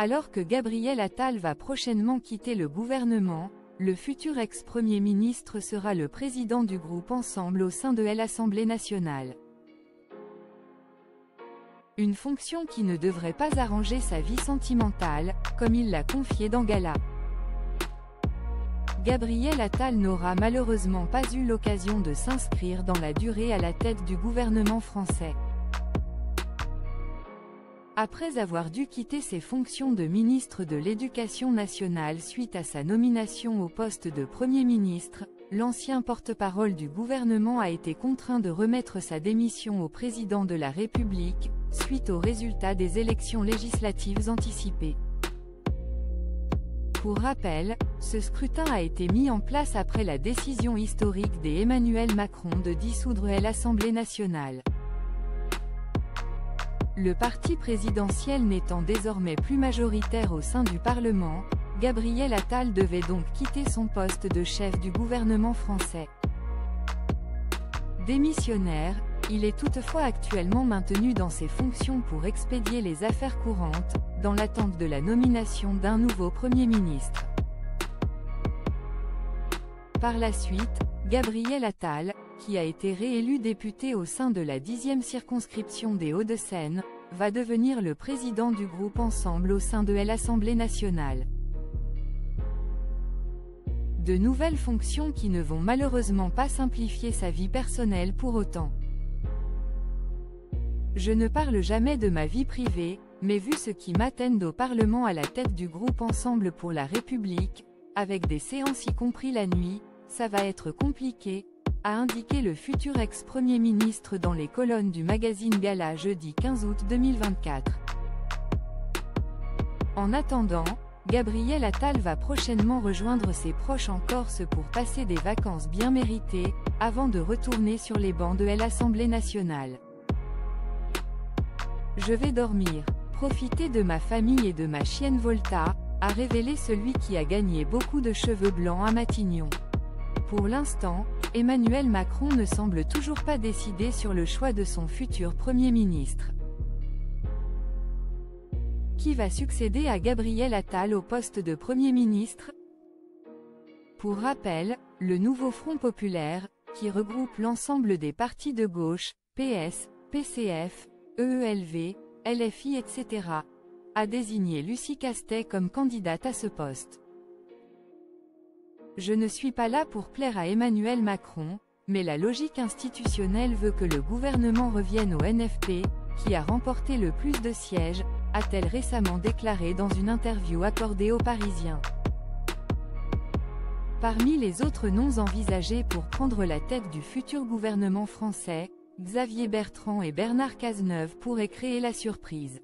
Alors que Gabriel Attal va prochainement quitter le gouvernement, le futur ex-premier ministre sera le président du groupe Ensemble au sein de l'Assemblée nationale. Une fonction qui ne devrait pas arranger sa vie sentimentale, comme il l'a confié dans Gala. Gabriel Attal n'aura malheureusement pas eu l'occasion de s'inscrire dans la durée à la tête du gouvernement français. Après avoir dû quitter ses fonctions de ministre de l'Éducation nationale suite à sa nomination au poste de Premier ministre, l'ancien porte-parole du gouvernement a été contraint de remettre sa démission au président de la République, suite aux résultats des élections législatives anticipées. Pour rappel, ce scrutin a été mis en place après la décision historique d'Emmanuel Macron de dissoudre l'Assemblée nationale. Le parti présidentiel n'étant désormais plus majoritaire au sein du Parlement, Gabriel Attal devait donc quitter son poste de chef du gouvernement français. Démissionnaire, il est toutefois actuellement maintenu dans ses fonctions pour expédier les affaires courantes, dans l'attente de la nomination d'un nouveau Premier ministre. Par la suite, Gabriel Attal, qui a été réélu député au sein de la 10e circonscription des Hauts-de-Seine, va devenir le président du groupe Ensemble au sein de l'Assemblée nationale. De nouvelles fonctions qui ne vont malheureusement pas simplifier sa vie personnelle pour autant. Je ne parle jamais de ma vie privée, mais vu ce qui m'attend au Parlement à la tête du groupe Ensemble pour la République, avec des séances y compris la nuit, ça va être compliqué, a indiqué le futur ex-premier ministre dans les colonnes du magazine Gala jeudi 15 août 2024. En attendant, Gabriel Attal va prochainement rejoindre ses proches en Corse pour passer des vacances bien méritées, avant de retourner sur les bancs de l'Assemblée nationale. Je vais dormir, profiter de ma famille et de ma chienne Volta, a révélé celui qui a gagné beaucoup de cheveux blancs à Matignon. Pour l'instant, Emmanuel Macron ne semble toujours pas décidé sur le choix de son futur Premier ministre. Qui va succéder à Gabriel Attal au poste de Premier ministre? Pour rappel, le nouveau Front Populaire, qui regroupe l'ensemble des partis de gauche, PS, PCF, EELV, LFI etc., a désigné Lucie Castet comme candidate à ce poste. Je ne suis pas là pour plaire à Emmanuel Macron, mais la logique institutionnelle veut que le gouvernement revienne au NFP, qui a remporté le plus de sièges, a-t-elle récemment déclaré dans une interview accordée aux Parisiens. Parmi les autres noms envisagés pour prendre la tête du futur gouvernement français, Xavier Bertrand et Bernard Cazeneuve pourraient créer la surprise.